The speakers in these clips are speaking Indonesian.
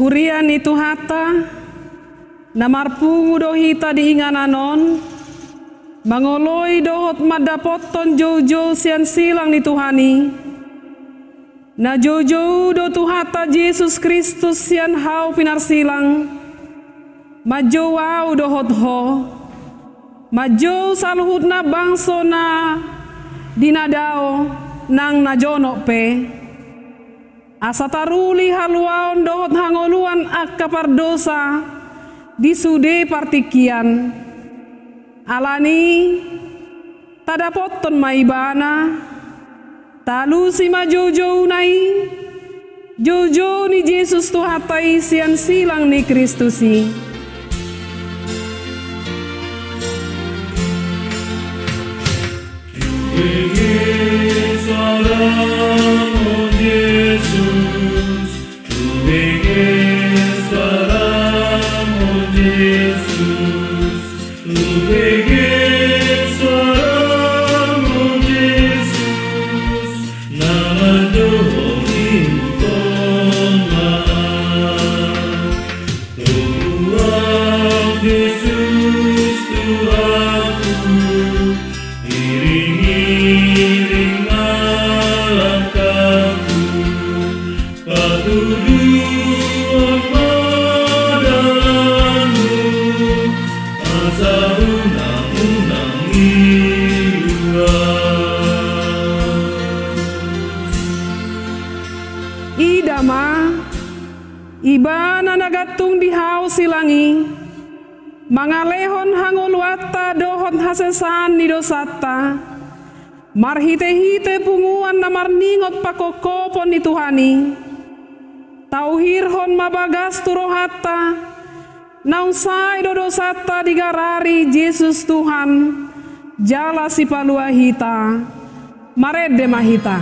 Hurian itu hata namarpungu dohita diingananon mangoloi dohot madapoton jojo sian silang ni Tuhani. Na jojo do tuhata Yesus Kristus sian hau pinar silang. Majo wau dohot ho. Majo saluhut na bangso na dinadao nang najono pe asa taruli haluaon dohot hangoluan akapar dosa. Di sude partikian. Alani tada poton maibana. Talu sima jojo nai. Jojo ni Yesus tuhatai sian silang ni Kristusi. Jesus. Marhite-hite punguan namar ningot pakokopon ni Tuhani. Tauhirhon mabagas turohata Naung sai dosata digarari Yesus Tuhan. Jala si paluahita Marede mahita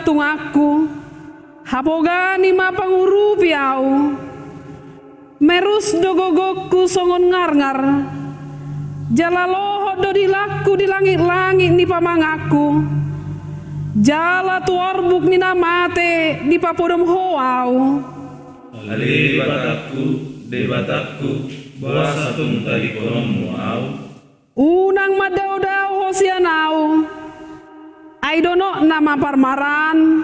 Parsigatung aku. Hapogani mapangurupi au. Merus dogogokku songon ngar-ngar. Jalaloho do dilaku di langit-langit ni pamangaku jala tuarbuk ni namate di papodom hoau Ali batakku, de batakku, bahasa tung tadi konomu au. Unang madau-dau hosianau Ai dono nama parmaran.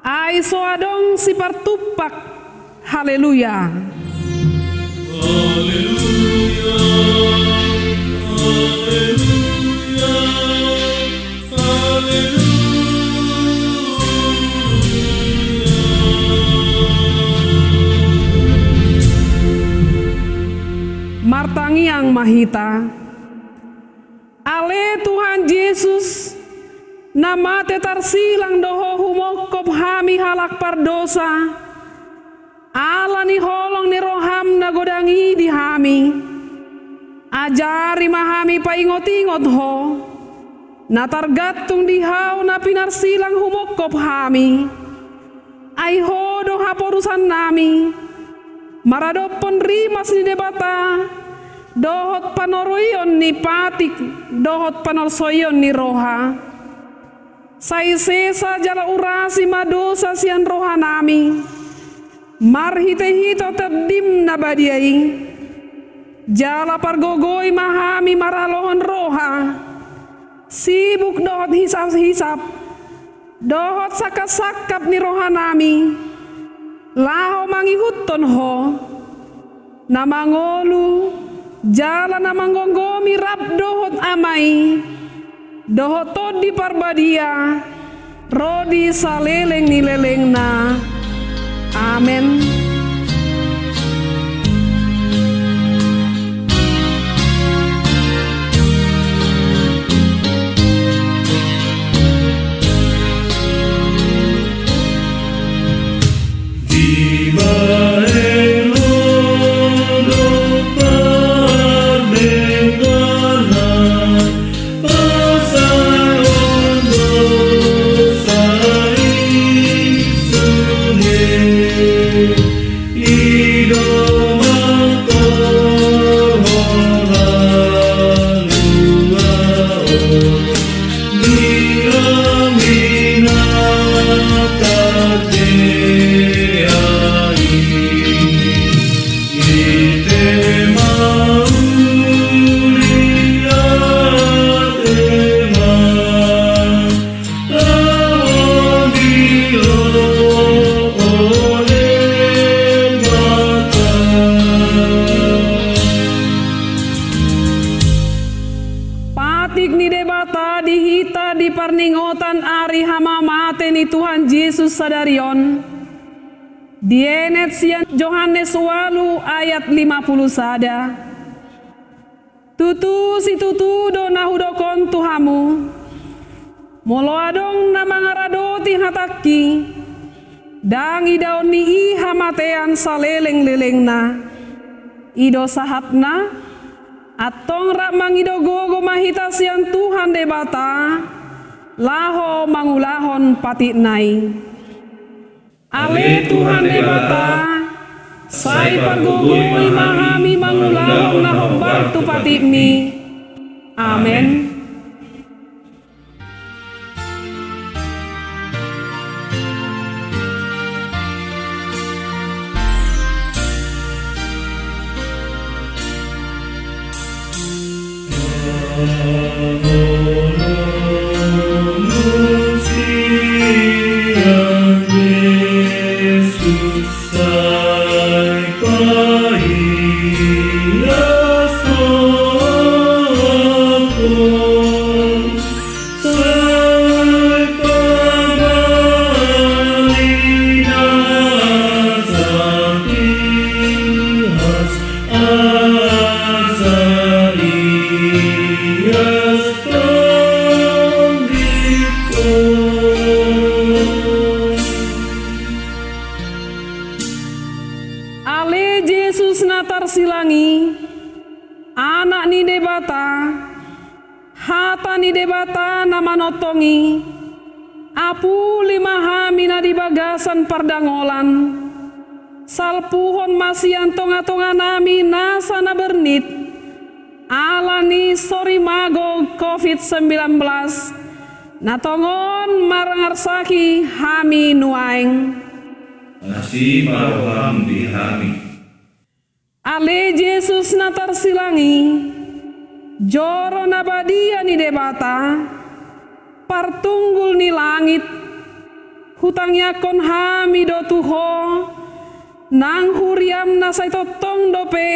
Ai soadong si partupak Haleluya. Martangi yang mahita. Ale Tuhan Yesus Nama tetar silang doho humokop hami halak pardosa. Ala ni holong ni roham na godangi di hami. Ajari mahami paingot-ingot ho. Na targatung di hau na pinarsilang humokop hami. Ay hodo haporusan nami. Maradopon rimas ni debata. Dohot panoroyon ni patik. Dohot panorsoyon ni roha sai sesa jala urasi madosa sian roha nami marhite hito tabdim na badiai jala pargogoi mahami maralohon roha. Sibuk dohot hisap-hisap dohot sakap-sakap ni roha nami laho mangihuton ho. Namangolu. Jala namanggongomi rap dohot amai dohot di parbadia rodi saleleng ni leleng do nahudokon tuhamu. Molo adong na mangaradoti hataki. Dangi daun ni iha matean saleleng-leleng na. Ido sahatna atong rak mangido gogo mahita siang Tuhan debata laho mangulahon pati nai ale Tuhan debata sai pagugui mahami mangulahon na hobar tu pati mi amen ni debata nama notongi apu lima hamina di bagasan pardangolan. Salpuhon masih tonga-tonga nami nasana bernit. Alani sori mago covid-19 natongon marangarsaki hami nuaing Nasi maroham dihami Ale Yesus natar silangi Joro nabadia ni debata Partunggul ni langit Hutang yakon hami do tuho Nang huriam na say totong dope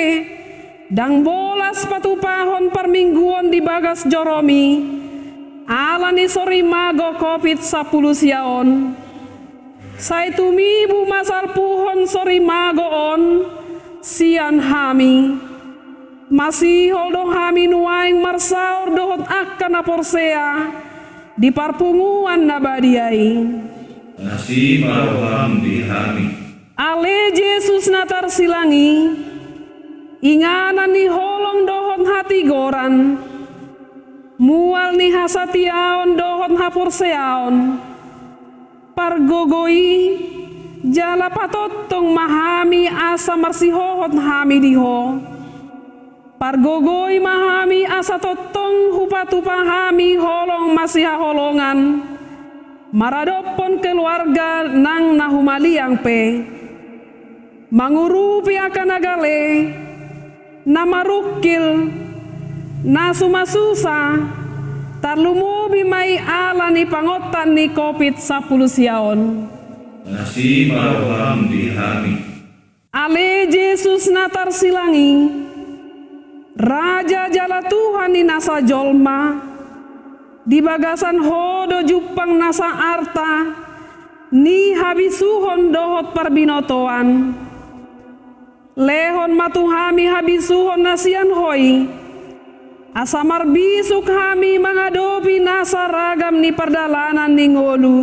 Dang bolas patupahon parmingguon di bagas joromi Ala ni sori mago covid sapuluh siaon Say tumibu masal puhon sori magoon sian hami. Masih holdong hami nuaing marsaur dohot akan aporsea di parpunguan nabadiai. Nasi maroham dihami. Ale Yesus natar silangi. Inganan ni holong dohon hati goran. Mual ni hasatiaon hapur seaon. Pargogoi jala patotong mahami asa marsihohot hami diho pargogoi mahami asa totong hupatu pahami holong masih holongan. Maradopon keluarga nang nahumaliang pe. Mangurupi akan agale namarukil nasumasusa tarlumubi mai ala ni pangotan ni covid 10 siaon. Nasi maroham dihami. ale Yesus natar silangi Raja jala Tuhan ni nasa jolma di bagasan hodo jupang nasa arta ni habisuhon dohot parbinotoan. Lehon matuhami habisuhon nasian hoi asamar bisuk hami mangadopi nasa ragam ni perdalanan ni ngolu.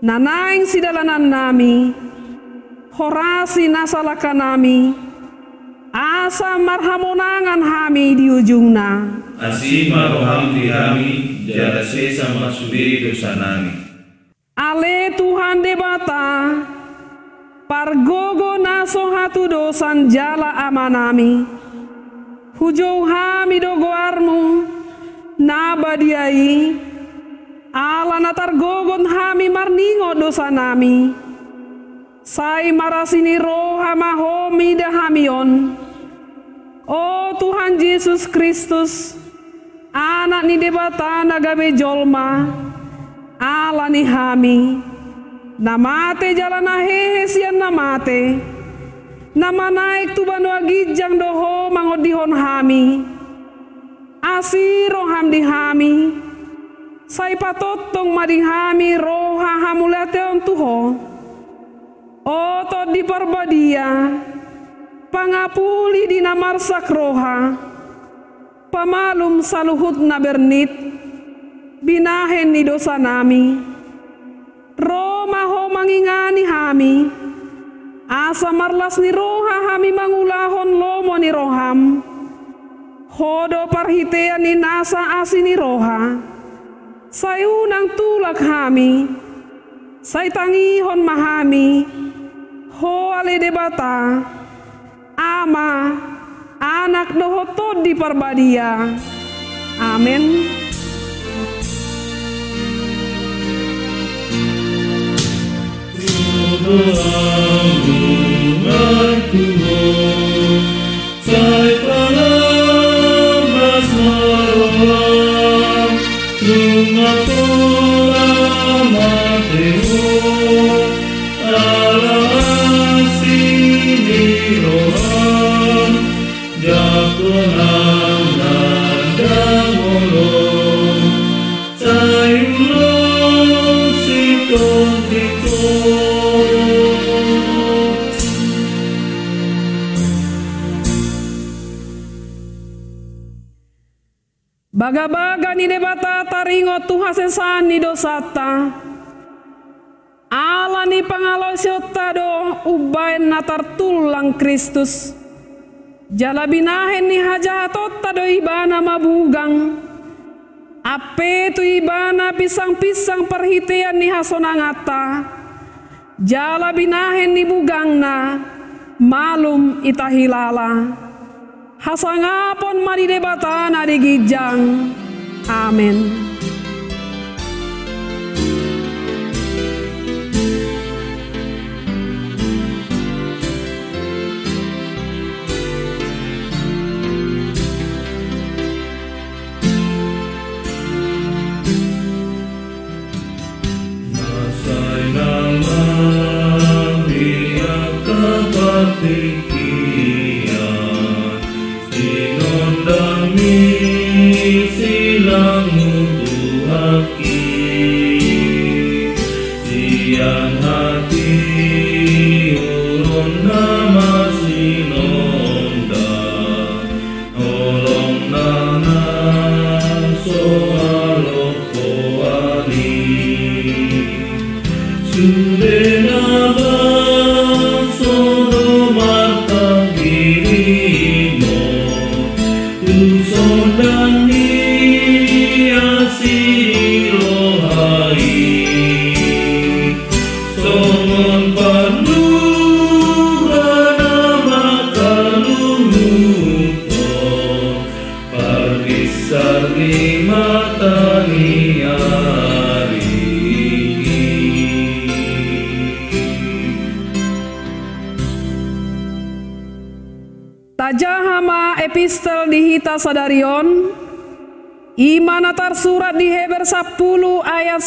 Nanaing sidalanan nami horasi nasalaka nami asa marhamonangan hami di ujungna Nasi maroham dihami. Jala sesa dosa nami. Ale Tuhan debata Pargogo naso hatu dosan jala amanami Hujau hami dogoarmu Nabadiai Ala natar gogon hami marningo dosa nami Sai marasini roha mahomi dahamion Oh Tuhan Yesus Kristus Anak ni debata nagabe jolma ala ni hami. Namate jalan hehe sian namate. Nama naik tu banu agijang doho mangodihon hami. Asiro ham di hami sai patotong madi hami roha hamulate on tuho oto di parbadia pangapuli di namarsak roha pamalum saluhut na bernit binahen ni dosa nami. Roma ho mangingani hami. Asa marlas ni roha hami mangulahon lomo ni roham. Hodo parhitean ni nasa asi ni roha. Sayunang tulak hami. Say tangihon mahami. Ho ale debata. Ama anak dohotod di parbadia. Amin. Sai palabras Baga-baga ni debata taringo Tuhan sesan ni dosata. Ala ni siota do ubain natar tulang Kristus. Jala binahen ni hajatot do ibana mabugang. Ape tu ibana pisang-pisang perhitian ni hasonangata. Jala binahen ni bugangna malum itahilala. Hasangapon mari debatan adi gijang. Amin.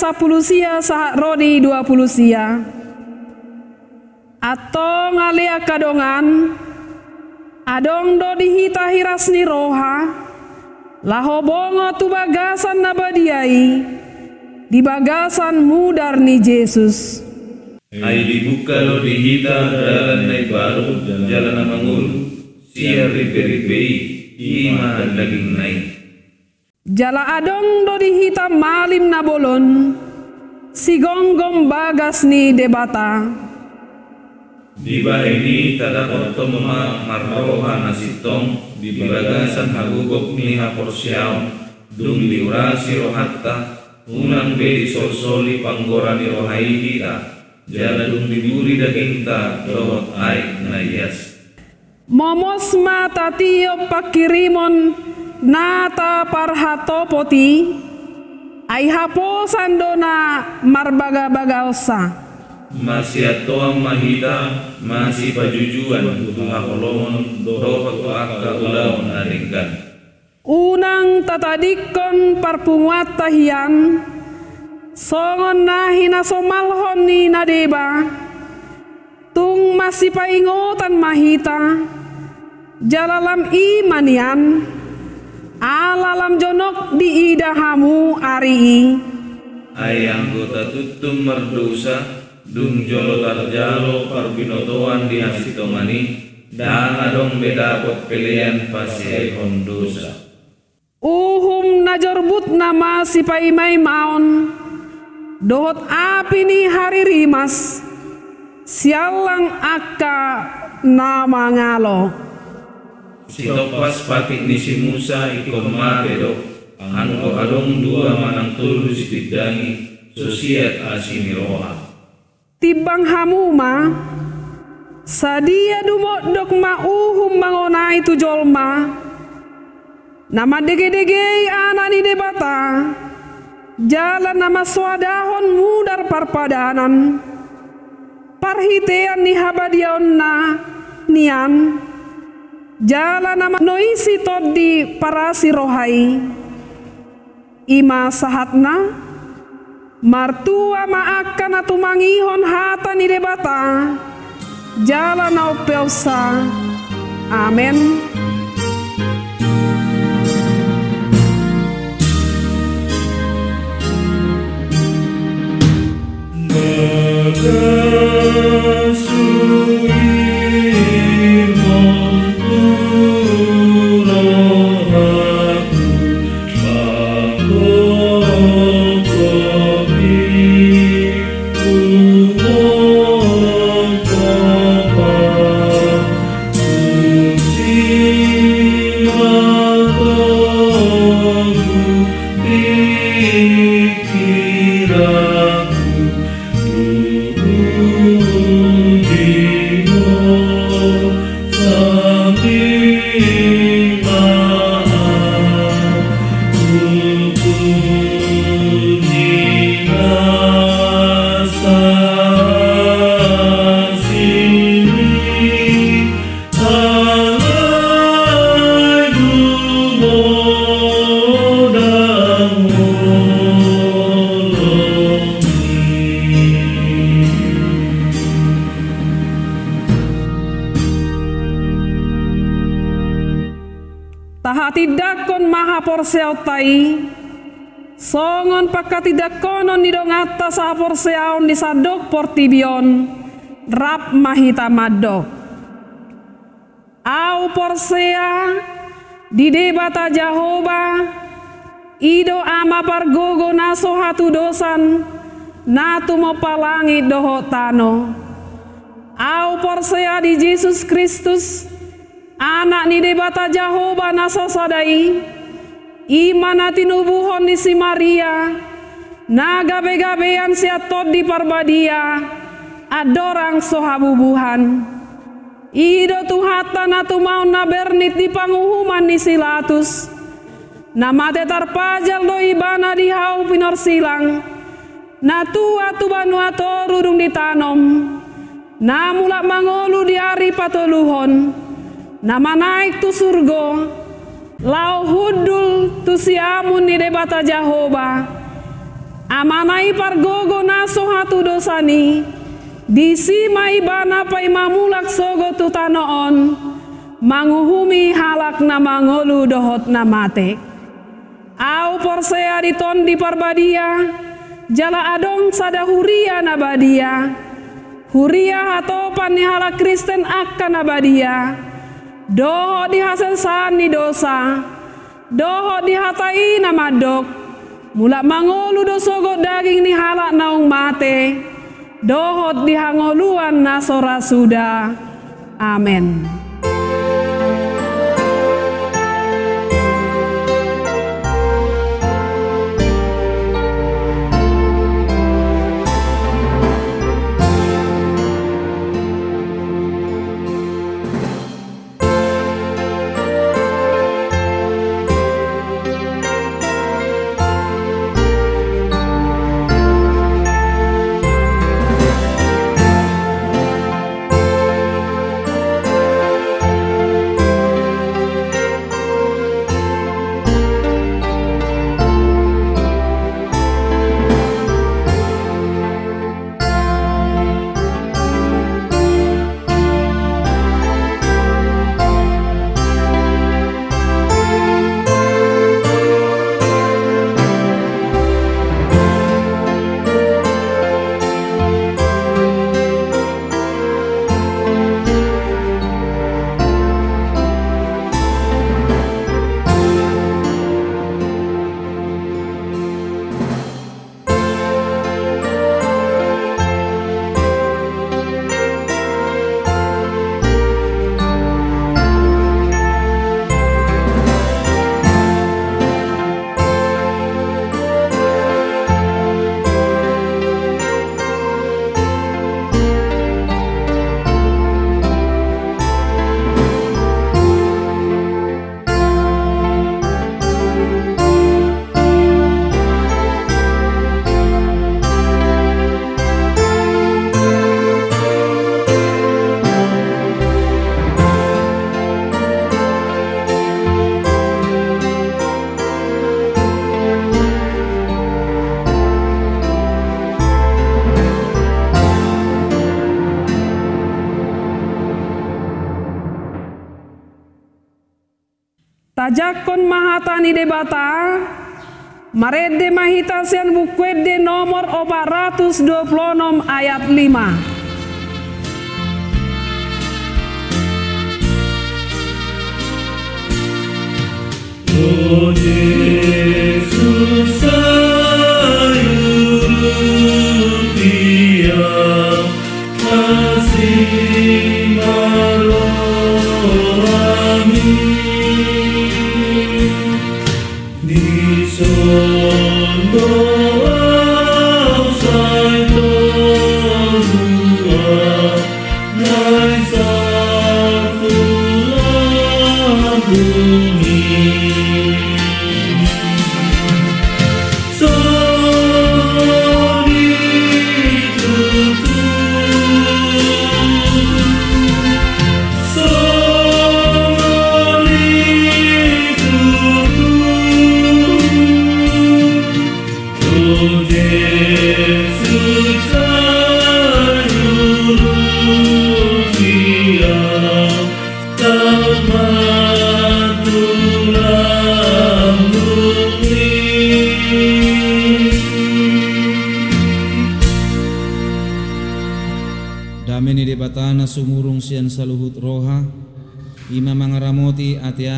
10 sia sahat rodi 20 sia. Atau ngalia kadongan Adong do dihita hiras ni roha. Laho bongo tu bagasan nabadiai Di bagasan mudar ni Yesus. Ay dibuka lo dihita jalan naik baru jalan mangul siar ribe-ribei ima daging naik Jala adong do dihita malim na bolon Si gonggong bagas ni debata. Di ini tada mema marroha nasitong di bagasan hagugok ni haporsiaw dung diurasi rohatta unang bedi sol-soli panggorani rohai kita Jaladung diburi daginta dohot ai nayas. Momos mata tiyo pakirimon nata parhatopoti ay haposan do na marbaga-bagaosa. Masih atoang mahita, masih pajujuan, butuh hakolomon, dohot akka ulaon aringkan. Unang tatadikon parpungat tahiyan, songon na hinasomalhon ni nadeba tung masih paingotan mahita jalalam imanian alalam jonok di idahamu ari ayang kota tutum merdosa dung jolo tarjalo parbinotoan di hasitomani dan adong bedapot pilihan pasi dosa uhum najorbut nama si paimai maon. Dohot api ni hari rimas. Sialang aka nama ngalo sitopas patik ni si Musa iko mate do. Anu adong dua manang tulu si tidangi sosiat roha. Tibang hamuma sadia dumok dok uhum mangonai tu jolma nama dege-dege anani debata. Jalan nama swadahon mudar parpadanan. Parhitean ni habadion na nian jalan nama noisi todi parasi rohai. Ima sahatna martua akan atumangihon hata ni debata. Jalan au pelsa. Amen porseau tai. Songon pakatidak konon nidong atas sa porseaon di sadok portibion rap mahita madok au porsea di debata Jahoba. Ido ama pargogo naso hatu dosan. Natu mo palangi doho tano. Au porsea di Yesus Kristus anak ni debata Jahoba naso sadai Imana tinubuhon ni si Maria, nagabe-gabean si atot di parbadia, adorang sohabubuhan. Ido tuhata na tumau na bernit di panguhuman ni silatus. Namate tarpajal do ibana di hau pinor silang. Na tua tu banu atorudung ditanom. Na mulak mangolu di ari patoluhon. Nama naik tu surgo lau hudul tu siamun ni debata Jahoba. Amanai pargogo naso hatu dosani. Disi mai bana pai mamulak sogo tu tanoon. Manguhumi halak na mangolu dohot na mate au porsea di ton di parbadia. Jala adong sada huria na badia huria hatopan ni hala Kristen akan abadia doho di hasil sani dosa. Doho di hatai nama dok. Mula mangolu dosogo daging ni halak naung mate. Dohot di hangoluan nasora sudah amin Marede mahitasian bukwede nomor 426 ayat 5 Oh dia kasih marami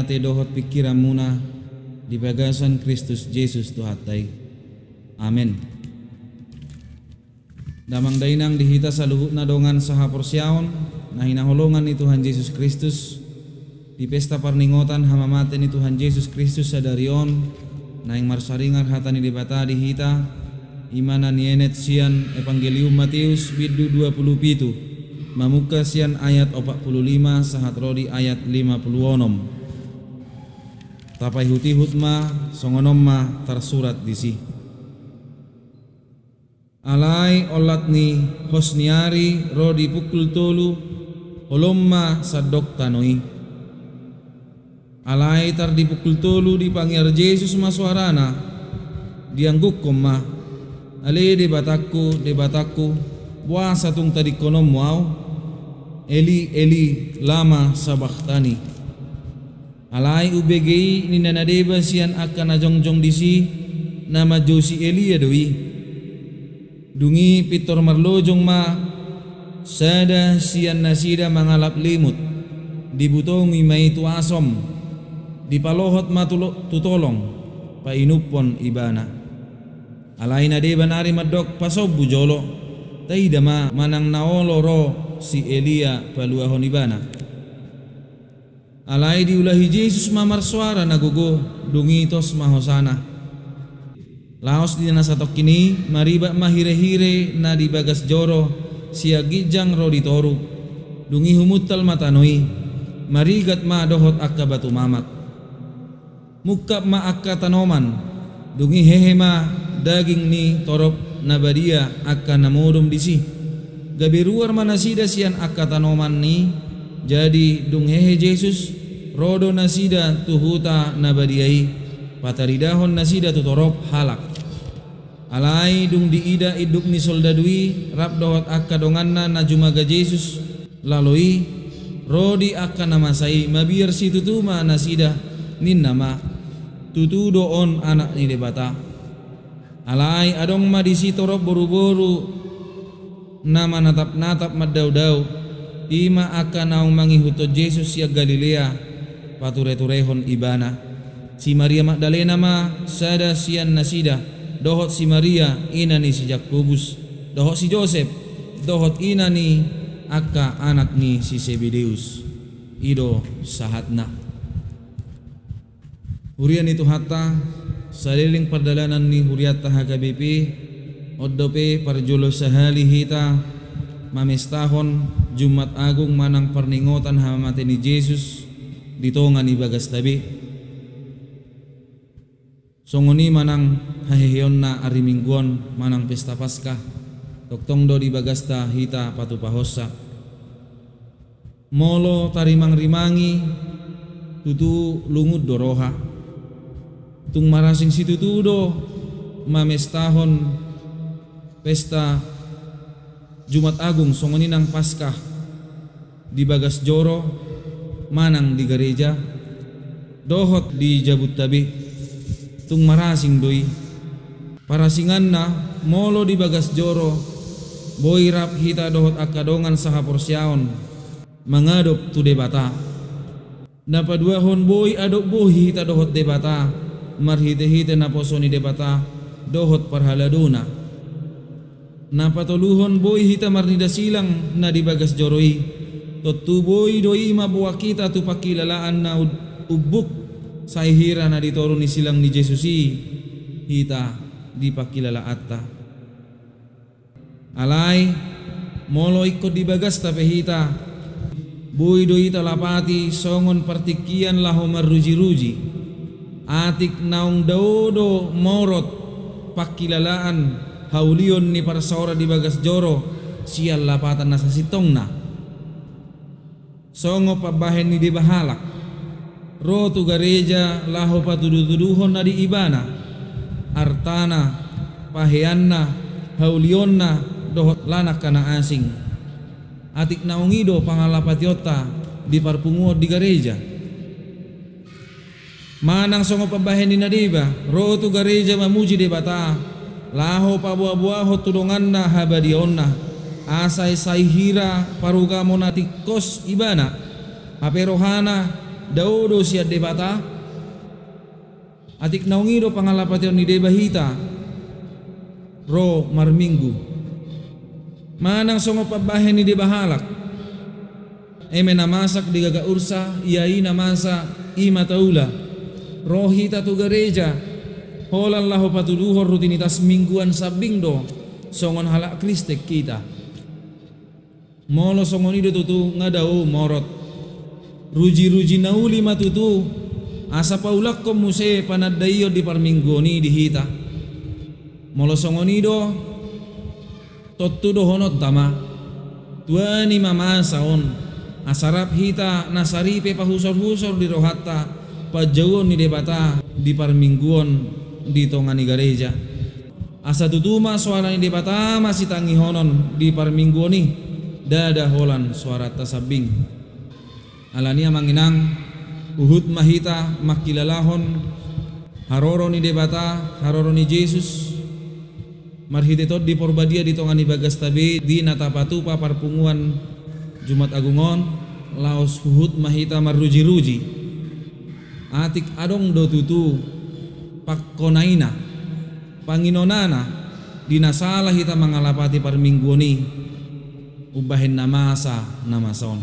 ati-ati dohot pikiran muna Di bagasan Kristus Yesus Tuhatai Amin. Damang dainang dihita saluhut na dongan saha porsiaon Na hinaholongan ni Tuhan Yesus Kristus. Di pesta parningotan hamamate ni Tuhan Yesus Kristus sadarion Na ing marsaringar hatani di bata dihita Imana nienet sian Evangelium Matius bidu 27 Mamuka sian ayat 45 sahat rodi ayat 56 Tapai huti hutma songonom ma tersurat disi Alai olatni hosniari rodi pukul tolu Olomma sadok tanoi. Alai tar di pukul tolu di pangyar Yesus masuarana diangguk koma ale de bataku de bataku buasa tung tadi konom mau Eli Eli lama sabachtani Alai ubegi ni nanadeba sian akan ajongjong disi nama Josi Eli ya doi Dungi pitor marlojong ma sada sian nasida mangalap limut dibutongi mai tu asom di palohot matulo tutolong pa inupon ibana. Alai na de banari madok pasob bujolo tai dama manang naolo ro si Elia paluahon ibana alai diulahi Yesus mamar suara nagogo dungitos mahosana. Laos di nasatok kini mariba mahire-hire na di bagas joro sia gijang ro ditoru dungi humutal matanoi marigat ma dohot akka batu mamak. Mukap ma akka tanoman dungi hehema daging ni torop nabadia akka namudum disi. Gabiruar manasida sian akka tanoman ni jadi dung hehe Jesus rodo nasida tuhuta nabadiai pataridahon nasida tutorop halak. Alai dung diida iduk ni soldadui rap dohot akka donganna najumaga Jesus. Lalui rodi akka namasai mabir situ tuma nasida nin nama tutudo on anak ni debata. Alai adong ma di sitorop boru-boru nama natap-natap madau-dau ima akan naung mangihuto Yesus ya Galilea pature-turehon ibana. Si Maria Magdalena ma sada sian nasida dohot si Maria ina ni si Jakobus dohot si Joseph dohot ina ni akka anak ni si Sebedeus ido sahatna. Hurian itu hatta saliling perdalanan ni huriata HKBP Oddope parjulo sahali hita mamestahon Jumat Agung manang perningotan hamate ni Yesus ditongan ni bagas tabi Songoni manang hahehion na ari mingguan manang pesta paskah Toktong do di bagasta hita patu pahosa Molo tarimang rimangi tutu lungud doroha. Tung marasing situ tudo mamestahon pesta Jumat Agung songoninang Paskah di Bagas Joro manang di gereja dohot di Jabut Tabi tung marasing doi parasingan na molo di Bagas Joro boy rap hita dohot akadongan saha porsiaon mengadop tu debata Napa dua hon boy adop boy hita dohot debata marhite-hite na posoni debata dohot parhaladuna na patuluhon boy hita marnida silang na dibagas joroi. Totu boy doi mabuwa kita tu pakilalaan na ubuk sa ihira na ditoro ni silang ni Jesusi. Hita di pakilalaata alay molo ikot dibagas tapi hita. Boy doi talapati songon partikian laho maruji-ruji atik naung daudo morot pakilalaan haulion ni para saura di bagas joro sial lapatan nasa sitong na. Songo pabahen ni dibahalak rotu gareja laho patudududuhon na di ibana. Artana paheanna haulionna dohot lanak kana asing. Atik naungido pangalapatiota di parpunguo di gareja manang songo pambahen ni nadiba rotu gareja mamuji de bata laho pa buah-buah tudongan na habadionna. Asai sai hira paruga monatikos ibana. Ape rohana daudo siat de bata atik naungido pangalapation ni deba hita. Ro marminggu. Manang songo pambahen ni deba halak. Eme namasak di gaga ursa iai namasa ima taula. Rohi tatu gereja holan lahu patuduhor rutinitas mingguan sabing do. Songon halak kristek kita. Molo songon ido tutu ngadau morot. Ruji-ruji nauli matutu. Asa paulak ko muse panadayo di parminggoni di hita molo songon ido. Totu do honot tama. Tuani mama saon. Asarap hita nasaripe pahusor-husor di rohatta. Pajauan ni debata di parmingguan di tongani gereja. Asa tutuma suara ni debata masih tangi honon di parmingguan ni dada holan suara tasabing. Alania manginang uhud mahita makilalahon haroro ni debata haroro ni Jesus. Marhitetot di porbadia di tongani bagas tabi di natapatu pa parpunguan. Jumat Agungon laos uhud mahita maruji-ruji. Atik adong do tutu pakkonaina panginonana dinasalah hita mangalapati parmingguoni ubahin namasa namason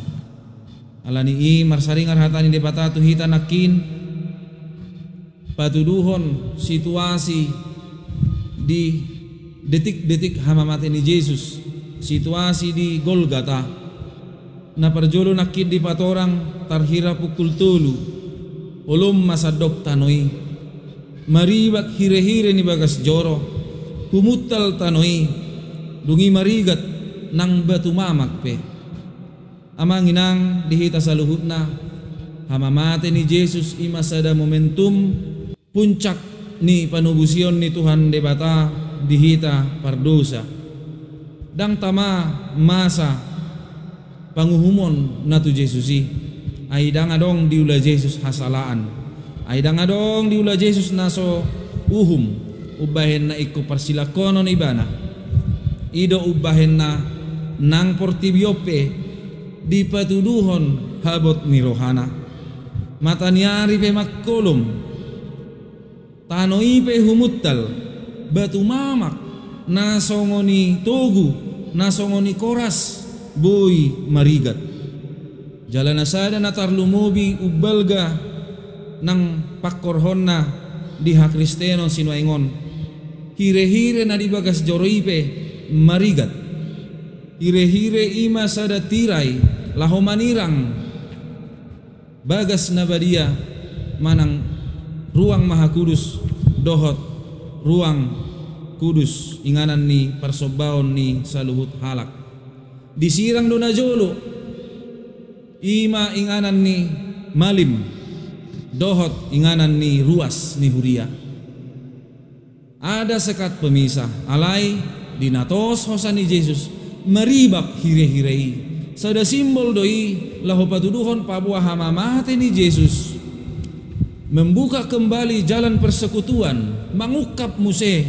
alani i marsaringar hatani de batatu hita nakin patuduhon situasi di detik-detik hama mati ni Yesus. Situasi di Golgata na parjolo nakid di patorang tarhira pukul tulu ulum masadok tanoi maribak hire-hire ni bagas joro. Kumutal tanoi. Dungi marigat nang batu mamak pe. Amang inang dihita sa luhut na hamamate ni Jesus imasada momentum. Puncak ni panubusion ni Tuhan debata dihita pardosa. Dang tama masa panguhumon natu Jesusi aidang adong diula Jesus hasalaan aidang adong diula Jesus naso uhum ubahen na iku persilakonon ibana. Ido ubahen na nang portibiope di patuduhon habot ni rohana mataniari pe makkolum tanoi pe humuttal batu mamak nasongoni togu nasongoni koras boy marigat. Jalan asada na tarlumubi ubalga ng pakorhon na diha kristeno sinuaingon. Hire-hire na dibagas joroipe marigat. Hire-hire ima sada tiray lahomanirang bagas na badia manang ruang maha kudus dohot ruang kudus inganan ni persobaon ni saluhut halak disirang dona jolo ima inganan ni malim dohot inganan ni ruas ni huria. Ada sekat pemisah alai dinatos hosan ni Yesus meribak hire-hirei. Sada simbol doi lahu patuduhon pabua hamamate ni Yesus. Membuka kembali jalan persekutuan mengukap muse.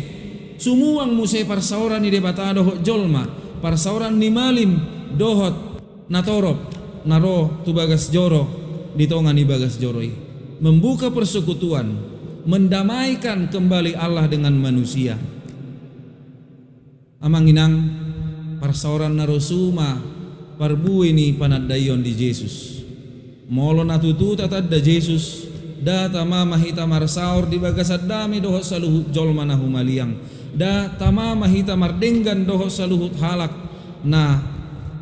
Sumuang muse parsauran ni debata dohot jolma parsauran ni malim dohot natorop naro tu bagas joro di tongan ni bagas joroi membuka persekutuan mendamaikan kembali Allah dengan manusia. Amang inang parsaoran narosuma parbu ini panadayon di Yesus. Molo natutu tatad da Yesus da tama mahita marsaur di bagas adami doho saluhut jolma na humaliang da tama mahita mardenggan doho saluhut halak na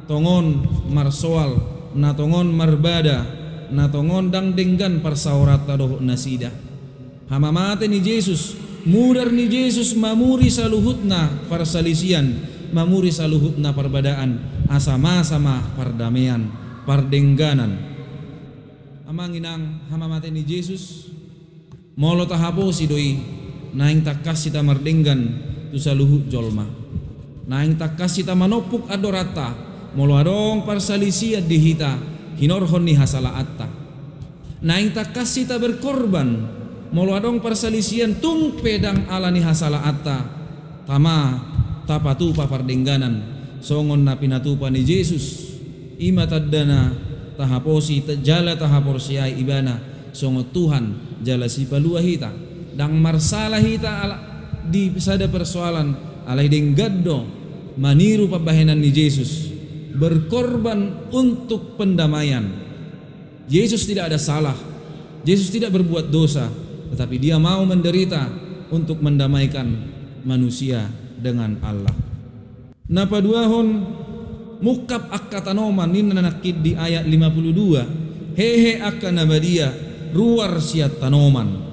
tongon marsoal natongon marbada natongon dang denggan parsaurat tadoh nasida hamamate ni Jesus mudar ni Jesus mamuri saluhutna parsalisian mamuri saluhutna perbadaan asama-sama pardamaian pardengganan amanginang hamamate ni Jesus molo tahapo si doi naing takas sita mardenggan tu saluhut jolma. Naing takas sita manopuk adorata molo adong parsalisia dihita hinorhon ni hasala atta. Naing takasita berkorban molo adong parsalisian tung pedang ala ni hasala atta. Tama tapatu papardengganan songon na pinatupa ni Jesus ima taddana tahaposi jala tahaporsiai ibana. Songo Tuhan jala si palua hita. Dang marsala hita ala, di sada persoalan alai denggaddo maniru pabahenan ni Jesus berkorban untuk pendamaian. Yesus tidak ada salah. Yesus tidak berbuat dosa, tetapi dia mau menderita untuk mendamaikan manusia dengan Allah. Napa duahon mukap akatanoman ini nakid di ayat 52. Hehe akanabadia ruar siat tanoman.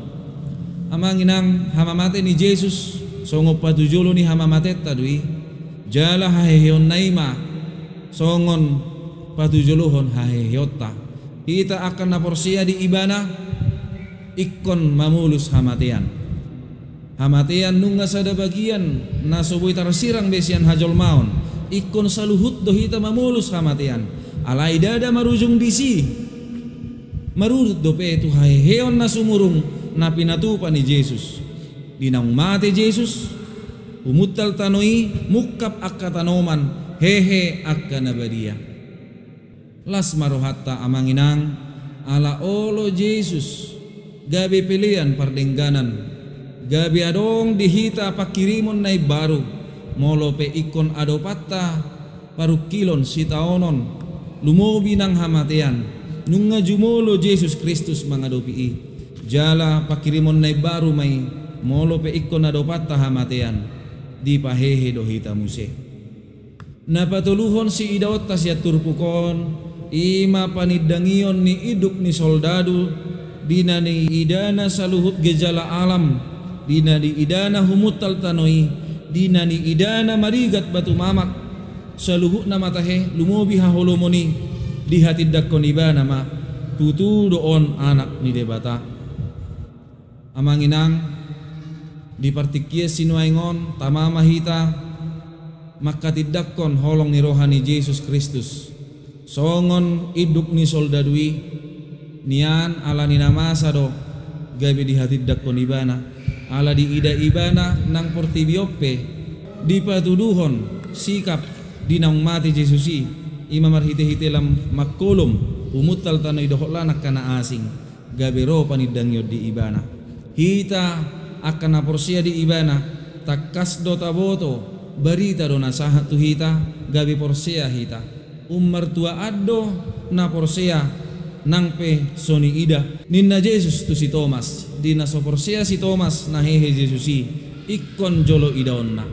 Amanginang hamamate ni Jesus songo patujolo ni hamamate tadui jala haheon naima songon patujuluhon hahe yota. Kita akan naporsia di ibana ikon mamulus hamatian. Hamatian nunga sada bagian nasoboi tarsirang besian hajol maun ikon saluhut dohita mamulus hamatian. Alai dada marujung disi marurut dope itu heon na sumurung na pinatupa ni Jesus dinang mate Jesus umutal tanoi mukap akka tanoman hehe akka nabadia las marohatta amanginang ala olo Jesus gabi pilihan pardengganan gabi adong dihita pakirimon nai baru. Molo pe ikon adopatta parukilon sitaonon lumobi ng hamatian nunga jumolo Jesus Kristus mangadopi i. Jala pakirimon nai baru may molo pe ikon adopatta hamatian di pahehe dohita muse napatuluhon si idawat tasya turpukon ima panidangion ni iduk ni soldado dina ni idana saluhut gejala alam. Dina di idana humutal tanoi. Dina ni idana marigat batu mamak. Saluhut na matahe lumobi haholomoni di hati dakon ibana ma tutu doon anak ni debata. Amanginang di partikia sinuaingon tamamahita makatidakkon holong ni rohani Yesus Kristus. Songon iduk ni soldadui nian ala ni namasa do gabi di hati dakon ibana. Ala di ida ibana nang portibiope di patuduhon sikap di nang mati Jesusi ima marhite-hite lam makulum umutal tanay dohok lanak kana asing gabi ro panidangyo di ibana. Hita akan naporsia di ibana takas do taboto barita do nasahat tu hita gabi porsia hita. Umar tua addo na porsea nang pe soni ida. Ninna Jesus tu si Thomas di na so porsea si Thomas na hehe Jesusi ikon jolo ida onna.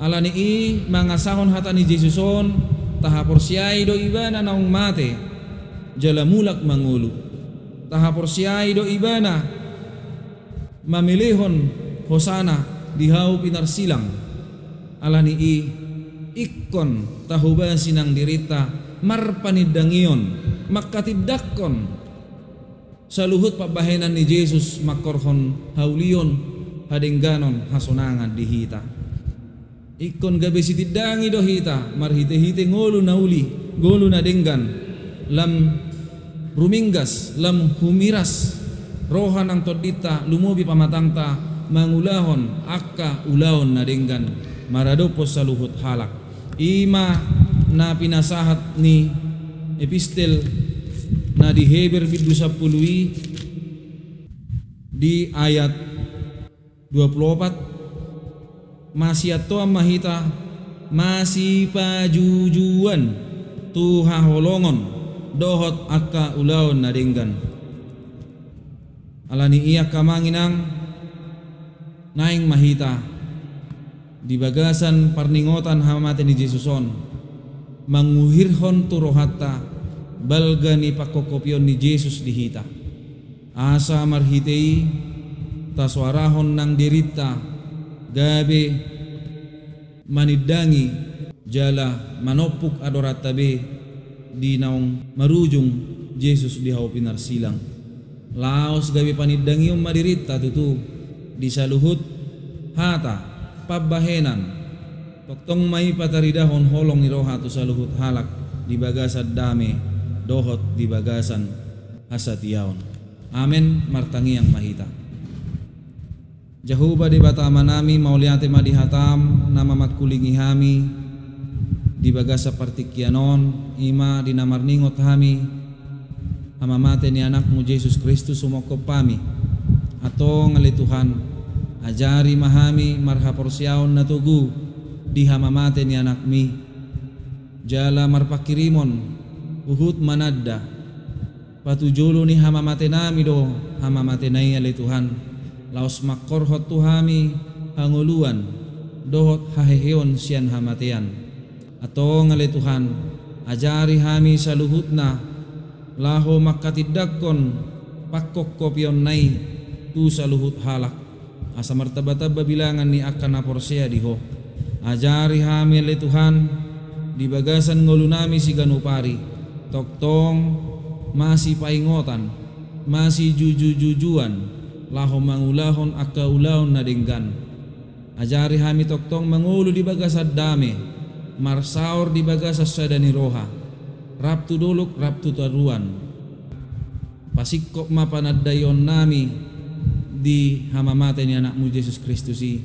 Ala ni i mangasahon hata ni Jesuson taha porsea ido ibana naung mate. Jala mulak mangulu. Taha porsea ido ibana mamilihon hosana dihau pinarsilang ala ni i ikon tahuba sinang dirita marpanidangion makatidakon saluhut pabahenan ni Jesus makorhon haulion hadengganon hasonangan dihita. Ikon gabe sitidangi dohita marhite-hite ngolu nauli golu na denggan lam ruminggas lam humiras rohan ang todita lumubi pamatangta mangulahon akka ulaon na denggan maradopos saluhut halak. Ima na pinasahat ni epistel na di Heber bidu sapului di ayat 24 masih atau mahita masih pajujuan tuha holongon dohot akka ulaon nadenggan alani iya kamanginang naing mahita di bagasan parningotan hamate ni Jesuson manguhirhon turohata balgani pakokopion ni Jesus dihita. Asa marhitei taswarahon nang dirita gabe manidangi jala manopuk adoratabe di naong marujung Jesus di hau pinar silang. Laos gabe panidangium madirita tutu di saluhut hata pabahenan toktong may pataridahon holong niroha tu saluhut halak di bagasad dame dohot di bagasan hasatiyaon amen martangi yang mahita. Jahuba di bata manami mauliate madihatam nama makulingi hami di bagasa partikianon ima di namarningot hami hamamate ni anakmu Yesus Kristus sumoko pami. Atau ngali Tuhan ajari mahami marha porsiaon na tugu di hamamate ni anak mi. Jala marpakirimon uhut manadda. Patujulu ni hamamate nami do hamamate nai ali Tuhan. Laos makorhot tuhami hanguluan dohot haheheon sian hamatean. Atau ngali Tuhan ajari hami saluhutna. Laho makatidakon pakok kopion nai tu saluhut halak asa martaba-taba bilangan ni akan naporsea diho. Ajari hamil le Tuhan di bagasan ngolu nami si ganupari. Toktong masih paingotan masih juju-jujuan laho mangulahon akaulahon nadinggan. Ajari hami toktong mangulu di bagasad dame marsaur di bagasad sadani roha. Raptu doluk raptu taruan. Pasikop mapanadayon nami di hamamate ni anakmu Yesus Kristus i.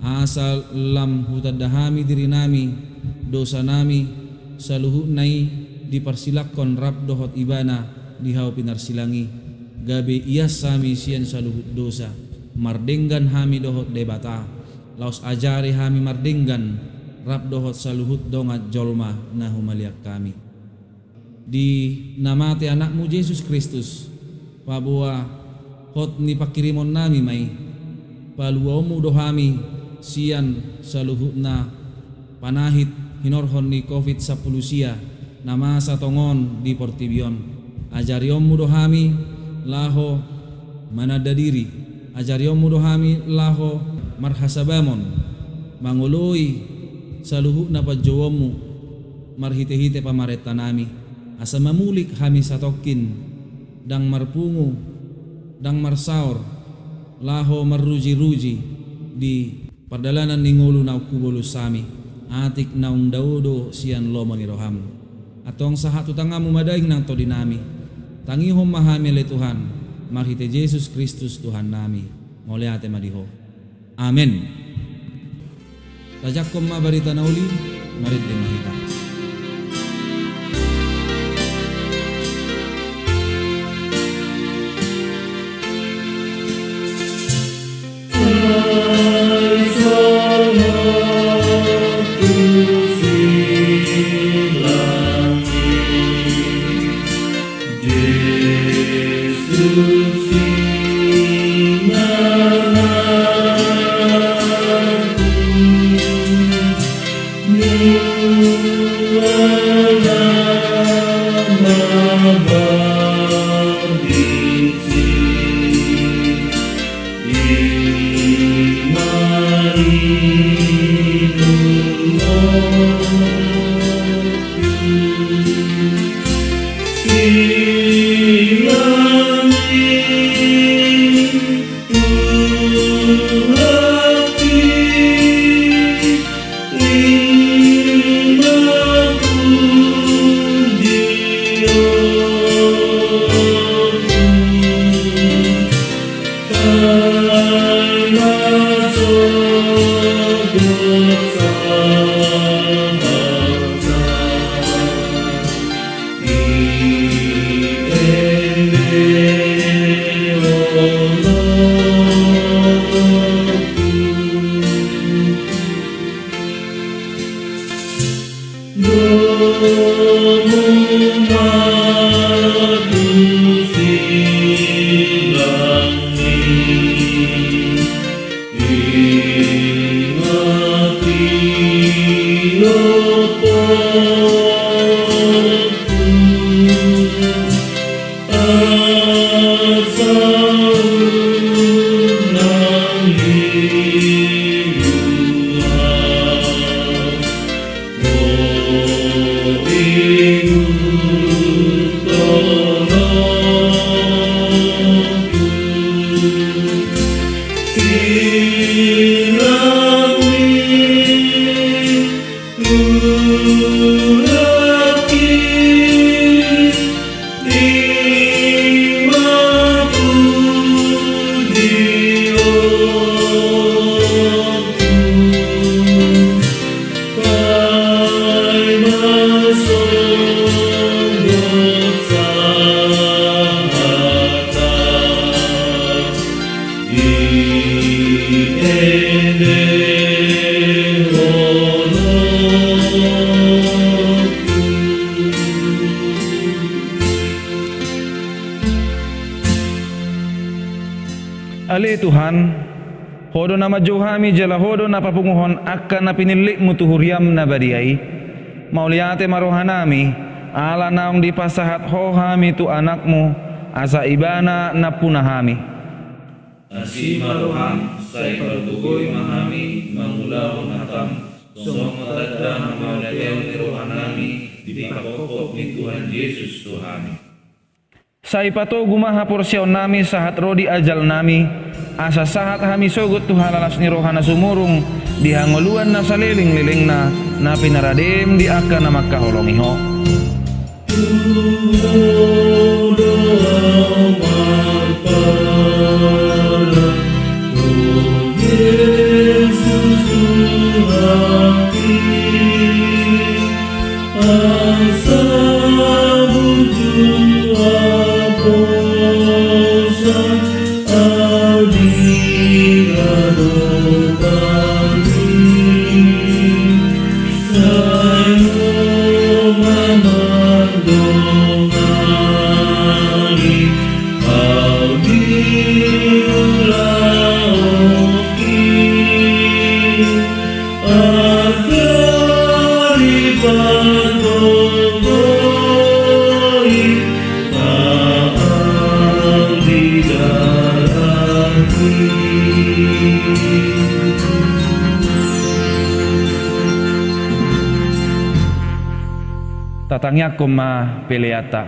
Asal lam hutadahami diri nami dosa nami saluhu nai dipersilakon rap dohot ibana di hau pinarsilangi gabe iya sami sian saluhut dosa mardenggan hami dohot debata. Laos ajari hami mardenggan rap dohot saluhut dongat jolma nahu maliak kami. Di namate anakmu Yesus Kristus pabua hot ni pakirimon nami mai. Paluamu dohami sian saluhut na panahit hinorhon ni covid 10 sia nama satongon di portibion. Ajariom mudohami laho manada diri. Ajariom mudohami laho marhasabamon mangului saluhu na pajowomu marhite-hite pamareta nami. Asa mamulik hami satokin dang marpungu dang marsaur laho marruji-ruji di perdalanan ningulu na kubulu sami. Atik naung daudo sian lomo ni roham. Atong sahat utangamu madaing nang to dinami. Tangihom mahami le Tuhan marhite Yesus Kristus Tuhan nami. Moleate madiho. Amen. Tajakom ma barita nauli marit de mahita Ali nama johami jala hodo na papunguhon akan na pinilik mo tuhuriam na badiay. Mauliate marohanami, ala naong dipasahat hohami tu anakmu, asa ibana na punahami. Nasi maroham, say pertugoy mahami, mangulaw hatam, songo tadda na maulateo ni rohanami, di Tuhan Yesus Tuhami. Sa ipato gumaha porsyon nami sahat rodi ajal nami asa sahat hami sogot Tuhan lalas ni rohana sumurung di hangoluan na saliling-liling na na pinaradim di aka na magkaholongiho. Tatangnya koma peleata.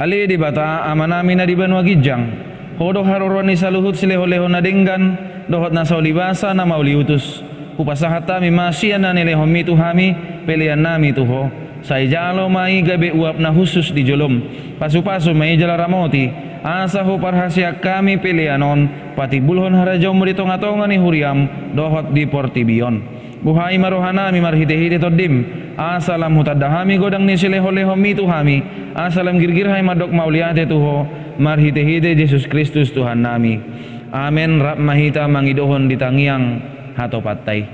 Ali di bata amanami na di banwa gijang. Hodo haroron ni saluhut sileho-leho na dinggan. Dohot na sa ulibasa na mauliutus. Kupasahata mi masya na nileho mi tuhami pelean nami tuho. Sa ijalo mai gabi uap na husus di jolom. Pasu-pasu mai jala ramoti. Asa ho parhasya kami peleanon. Pati bulhon harajaw mo dito nga ni huriam. Dohot di portibion. Buhay marohana mi marhite-hite todim asalam hutadahami godang ni sileho-leho mi tuhami. Asalam girgirhay madok mauliate tuho. Marhite-hite Yesus Kristus Tuhan nami. Amen rap mahita mangidohon di tangiang hato patay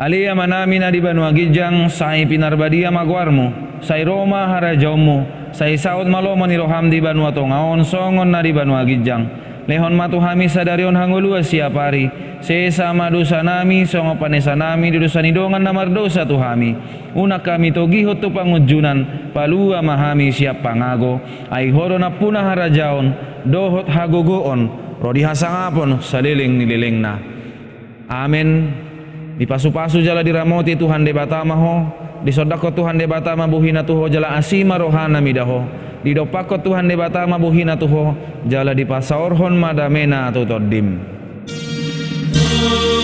Alia manami na di banua gijang sai pinarbadia magwarmu sai Roma harajaumu sai saud malomo ni roham di banua tongaon songon na di banua gijang Lehon matuhami sadarion hangulua siapari Sesama dosa nami Songo panesa nami dosa nidongan namar dosa tuhami. Una kami togihot tu pangujunan Palua mahami siap pangago. Ai horo na punah harajaon Dohot hagogoon. Rodi hasangapon Saliling nililing na Amin Di pasu-pasu jala diramoti Tuhan debatama ho Di sodako Tuhan debatama buhina tuho jala asima rohana midaho di dopako Tuhan de bata mabuhina tuho jala di pasaorhon madamena tutodim. Oh.